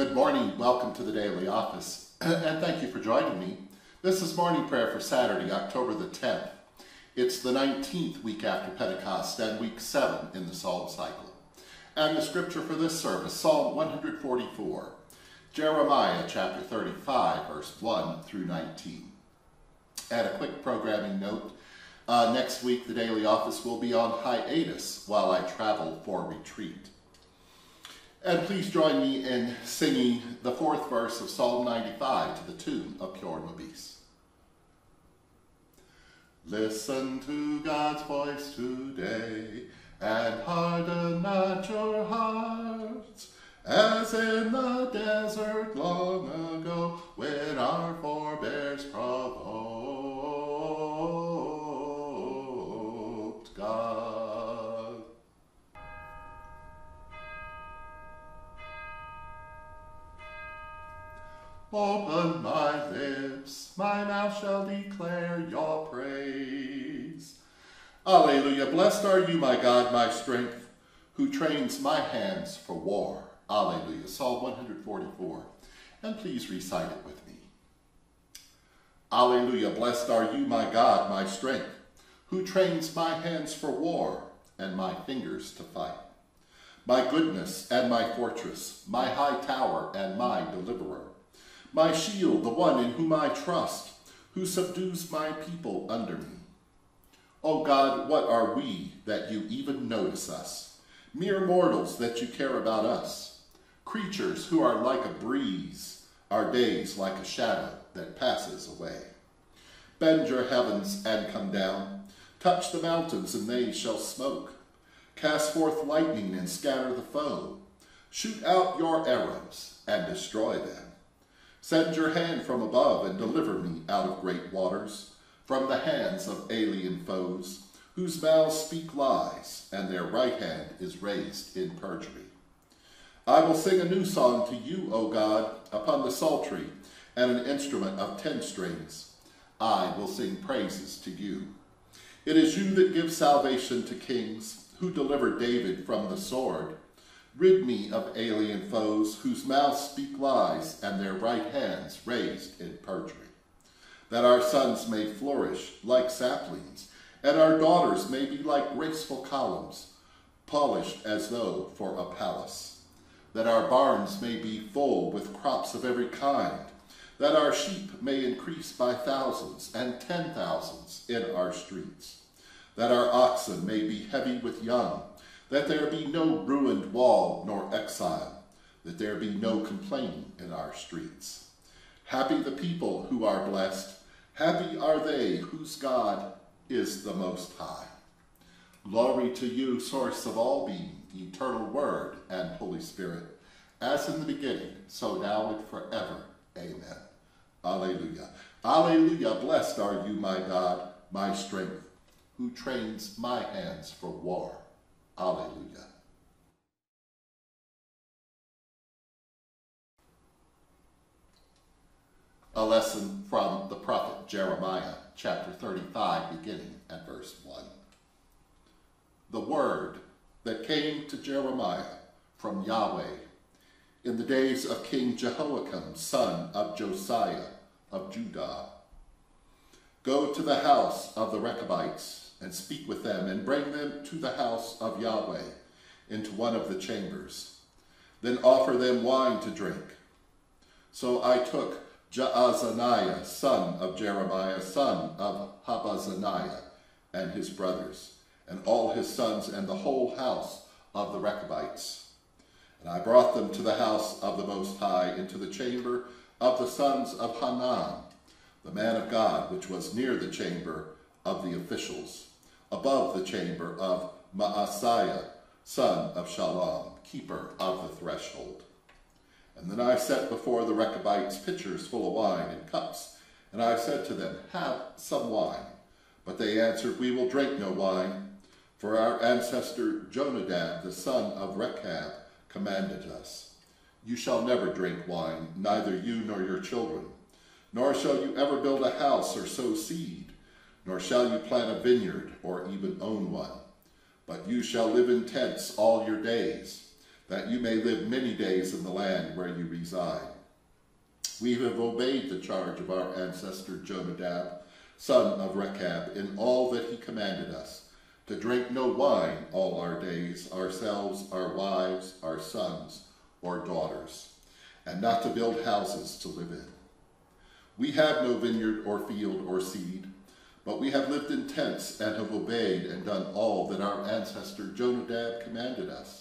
Good morning. Welcome to the Daily Office, and thank you for joining me. This is morning prayer for Saturday, October the 10th. It's the 19th week after Pentecost and week 7 in the Psalm cycle. And the scripture for this service, Psalm 144, Jeremiah chapter 35, verse 1 through 19. And a quick programming note, uh, next week the Daily Office will be on hiatus while I travel for retreat. And please join me in singing the fourth verse of Psalm 95 to the tune of Puer Nobis. Listen to God's voice today and harden not your hearts as in the desert long ago when our forebears provoked Alleluia. Blessed are you, my God, my strength, who trains my hands for war. Alleluia. Psalm 144. And please recite it with me. Alleluia. Blessed are you, my God, my strength, who trains my hands for war and my fingers to fight. My goodness and my fortress, my high tower and my deliverer my shield, the one in whom I trust, who subdues my people under me. O oh God, what are we that you even notice us? Mere mortals that you care about us. Creatures who are like a breeze, our days like a shadow that passes away. Bend your heavens and come down. Touch the mountains and they shall smoke. Cast forth lightning and scatter the foe. Shoot out your arrows and destroy them. Send your hand from above and deliver me out of great waters, from the hands of alien foes, whose mouths speak lies, and their right hand is raised in perjury. I will sing a new song to you, O God, upon the psaltery and an instrument of ten strings. I will sing praises to you. It is you that give salvation to kings, who deliver David from the sword. Rid me of alien foes whose mouths speak lies and their right hands raised in perjury. That our sons may flourish like saplings, and our daughters may be like graceful columns, polished as though for a palace. That our barns may be full with crops of every kind, that our sheep may increase by thousands and ten thousands in our streets. That our oxen may be heavy with young, that there be no ruined wall nor exile, that there be no complaining in our streets. Happy the people who are blessed, happy are they whose God is the Most High. Glory to you, source of all being, eternal Word and Holy Spirit, as in the beginning, so now and forever. Amen. Alleluia. Alleluia. Blessed are you, my God, my strength, who trains my hands for war. Alleluia. A lesson Jeremiah, chapter 35, beginning at verse 1. The word that came to Jeremiah from Yahweh in the days of King Jehoiakim, son of Josiah of Judah. Go to the house of the Rechabites and speak with them, and bring them to the house of Yahweh, into one of the chambers. Then offer them wine to drink. So I took Jaazaniah, son of Jeremiah, son of Habazaniah, and his brothers, and all his sons, and the whole house of the Rechabites. And I brought them to the house of the Most High, into the chamber of the sons of Hanan, the man of God, which was near the chamber of the officials above the chamber of Maaseiah, son of Shallum, keeper of the threshold. And then I set before the Rechabites pitchers full of wine and cups, and I said to them, Have some wine. But they answered, We will drink no wine, for our ancestor Jonadab, the son of Rechab, commanded us, You shall never drink wine, neither you nor your children, nor shall you ever build a house or sow seed, nor shall you plant a vineyard or even own one. But you shall live in tents all your days, that you may live many days in the land where you reside. We have obeyed the charge of our ancestor Jonadab, son of Rechab, in all that he commanded us, to drink no wine all our days, ourselves, our wives, our sons, or daughters, and not to build houses to live in. We have no vineyard or field or seed, but we have lived in tents and have obeyed and done all that our ancestor Jonadab commanded us.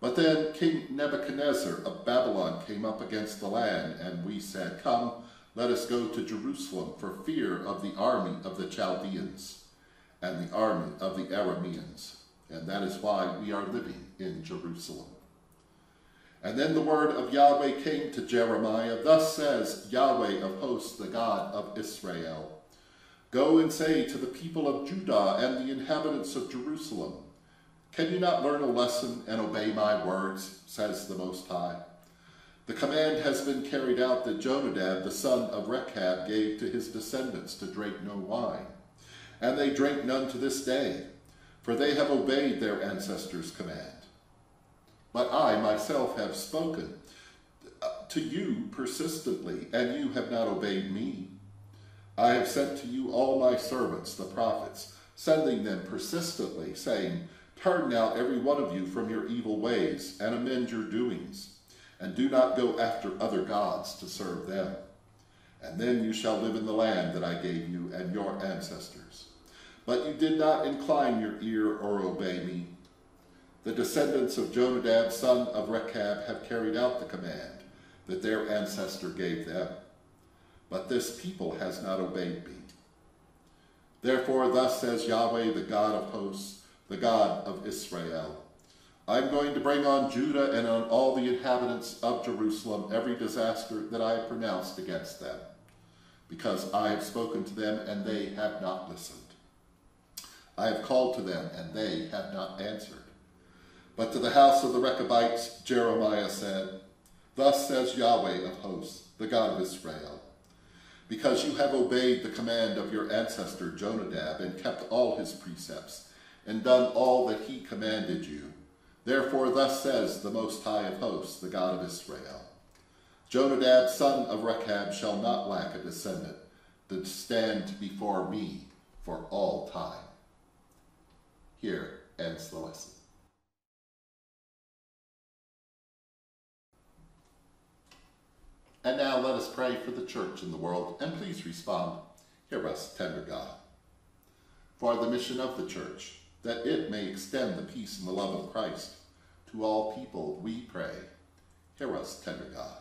But then King Nebuchadnezzar of Babylon came up against the land, and we said, Come, let us go to Jerusalem for fear of the army of the Chaldeans and the army of the Arameans. And that is why we are living in Jerusalem. And then the word of Yahweh came to Jeremiah, Thus says Yahweh of hosts, the God of Israel, Go and say to the people of Judah and the inhabitants of Jerusalem, Can you not learn a lesson and obey my words, says the Most High? The command has been carried out that Jonadab, the son of Rechab, gave to his descendants to drink no wine. And they drink none to this day, for they have obeyed their ancestors' command. But I myself have spoken uh, to you persistently, and you have not obeyed me. I have sent to you all my servants, the prophets, sending them persistently, saying, Turn now every one of you from your evil ways, and amend your doings, and do not go after other gods to serve them. And then you shall live in the land that I gave you and your ancestors. But you did not incline your ear or obey me. The descendants of Jonadab, son of Rechab, have carried out the command that their ancestor gave them. But this people has not obeyed me. Therefore, thus says Yahweh, the God of hosts, the God of Israel, I am going to bring on Judah and on all the inhabitants of Jerusalem every disaster that I have pronounced against them, because I have spoken to them and they have not listened. I have called to them and they have not answered. But to the house of the Rechabites, Jeremiah said, Thus says Yahweh of hosts, the God of Israel, because you have obeyed the command of your ancestor Jonadab and kept all his precepts, and done all that he commanded you. Therefore thus says the Most High of hosts, the God of Israel, Jonadab, son of Rechab, shall not lack a descendant to stand before me for all time. Here ends the lesson. And now let us pray for the church in the world, and please respond, Hear us, tender God. For the mission of the church, that it may extend the peace and the love of Christ to all people, we pray, Hear us, tender God.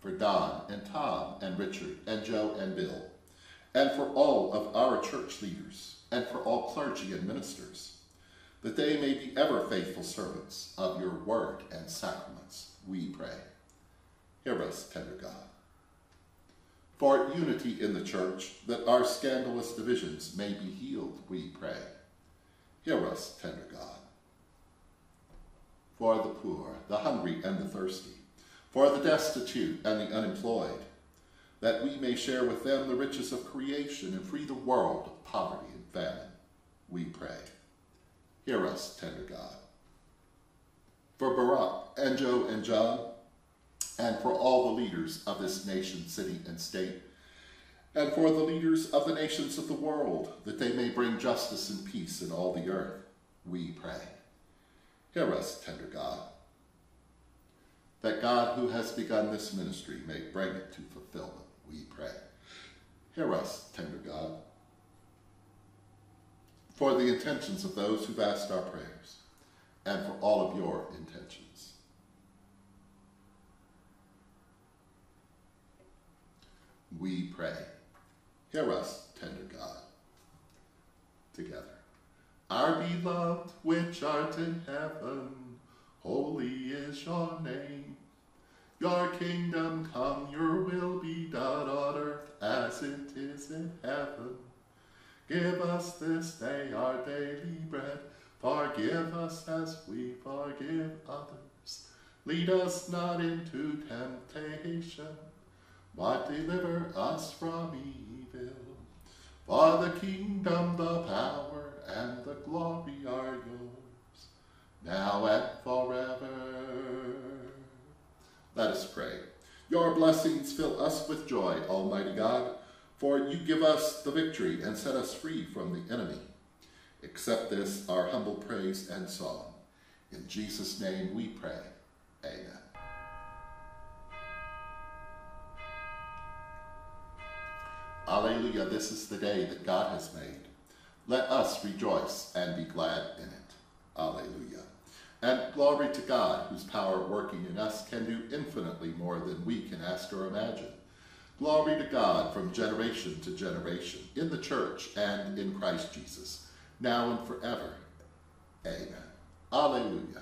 For Don and Tom and Richard and Joe and Bill, and for all of our church leaders, and for all clergy and ministers, that they may be ever faithful servants of your word and sacraments, we pray. Hear us, tender God. For unity in the church, that our scandalous divisions may be healed, we pray. Hear us, tender God. For the poor, the hungry, and the thirsty, for the destitute and the unemployed, that we may share with them the riches of creation and free the world of poverty and famine, we pray. Hear us, tender God. For Barack and Joe and John, and for all the leaders of this nation, city, and state, and for the leaders of the nations of the world, that they may bring justice and peace in all the earth, we pray. Hear us, tender God, that God who has begun this ministry may bring it to fulfillment, we pray. Hear us, tender God, for the intentions of those who've asked our prayers, and for all of your intentions. We pray. Hear us, tender God. Together. Our beloved, which art in heaven, holy is your name. Your kingdom come, your will be done on earth as it is in heaven. Give us this day our daily bread. Forgive us as we forgive others. Lead us not into temptation but deliver us from evil. For the kingdom, the power, and the glory are yours, now and forever. Let us pray. Your blessings fill us with joy, Almighty God, for you give us the victory and set us free from the enemy. Accept this, our humble praise and song. In Jesus' name we pray. Amen. Alleluia, this is the day that God has made. Let us rejoice and be glad in it. Alleluia. And glory to God, whose power working in us can do infinitely more than we can ask or imagine. Glory to God from generation to generation, in the church and in Christ Jesus, now and forever. Amen. Alleluia.